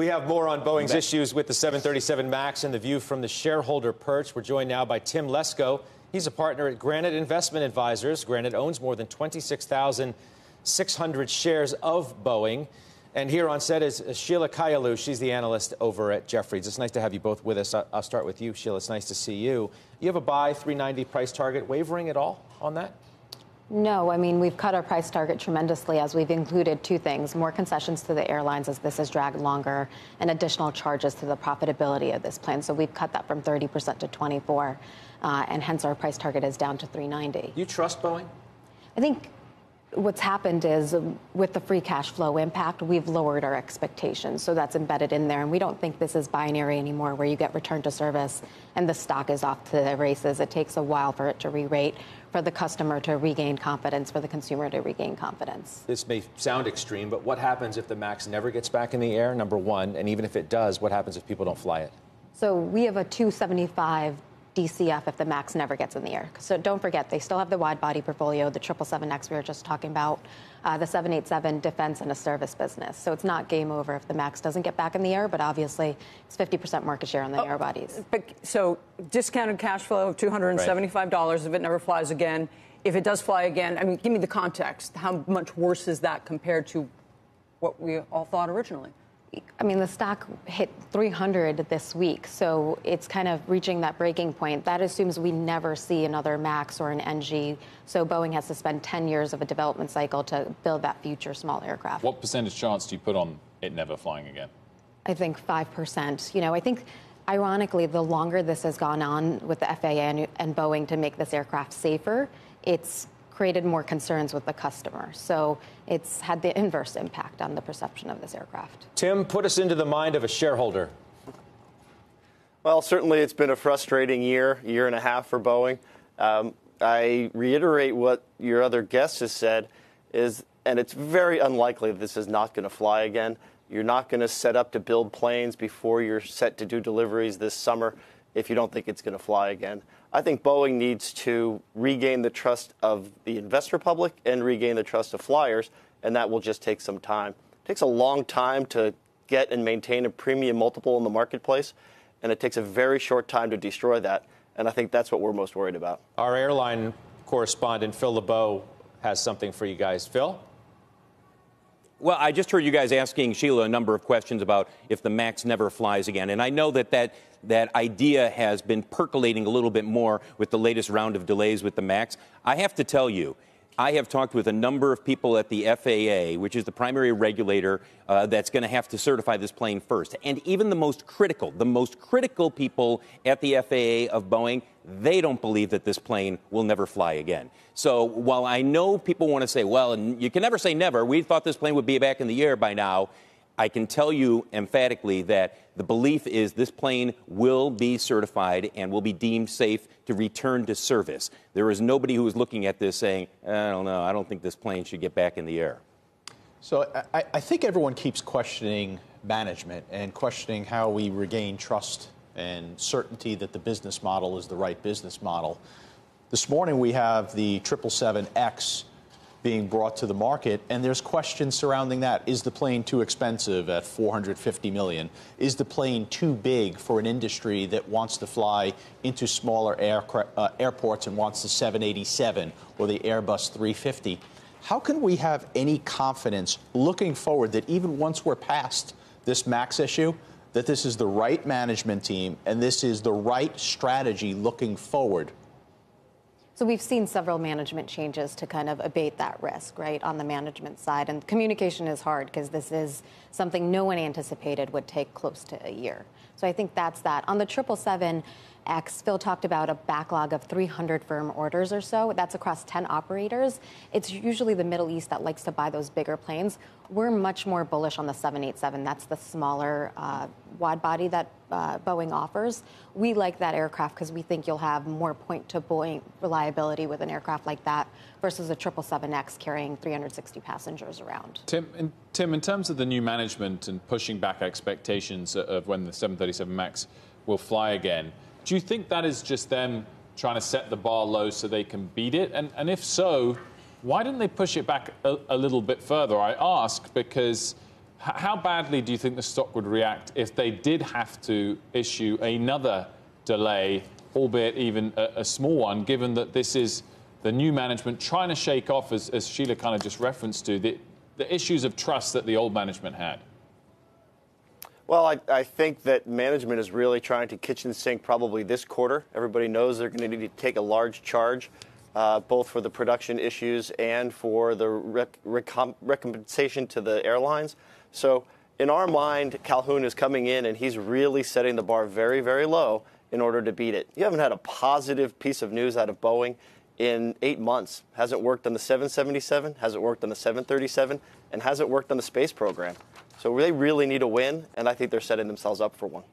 We have more on Boeing's issues with the 737 MAX and the view from the shareholder perch. We're joined now by Tim Lesko. He's a partner at Granite Investment Advisors. Granite owns more than 26,600 shares of Boeing. And here on set is Sheila Kahyaoglu. She's the analyst over at Jefferies. It's nice to have you both with us. I'll start with you, Sheila. It's nice to see you. You have a buy 390 price target. Wavering at all on that? No, I mean, we've cut our price target tremendously as we've included two things more concessions to the airlines as this has dragged longer, and additional charges to the profitability of this plan. So we've cut that from 30% to 24 uh, and hence our price target is down to 390. You trust Boeing? I think what's happened is with the free cash flow impact, we've lowered our expectations. So that's embedded in there. And we don't think this is binary anymore where you get return to service and the stock is off to the races. It takes a while for it to re rate, for the customer to regain confidence, for the consumer to regain confidence. This may sound extreme, but what happens if the MAX never gets back in the air, number one? And even if it does, what happens if people don't fly it? So we have a 275 DCF if the MAX never gets in the air. So don't forget, they still have the wide body portfolio, the 777X we were just talking about, uh, the 787 defense and a service business. So it's not game over if the MAX doesn't get back in the air, but obviously it's 50% market share on the oh, air bodies. But so discounted cash flow of $275 right. if it never flies again. If it does fly again, I mean, give me the context. How much worse is that compared to what we all thought originally? I mean, the stock hit 300 this week, so it's kind of reaching that breaking point. That assumes we never see another MAX or an NG. So Boeing has to spend 10 years of a development cycle to build that future small aircraft. What percentage chance do you put on it never flying again? I think 5%. You know, I think ironically, the longer this has gone on with the FAA and, and Boeing to make this aircraft safer, it's created more concerns with the customer. So it's had the inverse impact on the perception of this aircraft. Tim, put us into the mind of a shareholder. Well, certainly it's been a frustrating year, year and a half for Boeing. Um, I reiterate what your other guest has said is, and it's very unlikely this is not going to fly again. You're not going to set up to build planes before you're set to do deliveries this summer if you don't think it's going to fly again. I think Boeing needs to regain the trust of the investor public and regain the trust of flyers, and that will just take some time. It takes a long time to get and maintain a premium multiple in the marketplace, and it takes a very short time to destroy that. And I think that's what we're most worried about. Our airline correspondent, Phil LeBeau, has something for you guys. Phil? Well, I just heard you guys asking Sheila a number of questions about if the MAX never flies again. And I know that that, that idea has been percolating a little bit more with the latest round of delays with the MAX. I have to tell you, I have talked with a number of people at the FAA, which is the primary regulator uh, that's going to have to certify this plane first. And even the most critical, the most critical people at the FAA of Boeing, they don't believe that this plane will never fly again. So while I know people want to say, well, and you can never say never, we thought this plane would be back in the air by now. I can tell you emphatically that the belief is this plane will be certified and will be deemed safe to return to service. There is nobody who is looking at this saying, I don't know, I don't think this plane should get back in the air. So I, I think everyone keeps questioning management and questioning how we regain trust and certainty that the business model is the right business model. This morning we have the 777X being brought to the market, and there's questions surrounding that. Is the plane too expensive at 450 million? Is the plane too big for an industry that wants to fly into smaller uh, airports and wants the 787 or the Airbus 350? How can we have any confidence looking forward that even once we're past this MAX issue, that this is the right management team and this is the right strategy looking forward so we've seen several management changes to kind of abate that risk, right, on the management side. And communication is hard because this is something no one anticipated would take close to a year. So I think that's that. On the 777, X. Phil talked about a backlog of 300 firm orders or so. That's across 10 operators. It's usually the Middle East that likes to buy those bigger planes. We're much more bullish on the 787. That's the smaller uh, wide body that uh, Boeing offers. We like that aircraft because we think you'll have more point to point reliability with an aircraft like that versus a 777X carrying 360 passengers around. Tim, in, Tim, in terms of the new management and pushing back expectations of when the 737 MAX will fly again, do you think that is just them trying to set the bar low so they can beat it? And, and if so, why didn't they push it back a, a little bit further? I ask because H- how badly do you think the stock would react if they did have to issue another delay, albeit even a, a small one, given that this is the new management trying to shake off, as, as Sheila kind of just referenced to, the, the issues of trust that the old management had? Well, I, I think that management is really trying to kitchen sink probably this quarter. Everybody knows they're going to need to take a large charge, uh, both for the production issues and for the rec- recom- recompensation to the airlines. So, in our mind, Calhoun is coming in and he's really setting the bar very, very low in order to beat it. You haven't had a positive piece of news out of Boeing in eight months. Hasn't worked on the 777, hasn't worked on the 737, and hasn't worked on the space program. So they really need a win, and I think they're setting themselves up for one.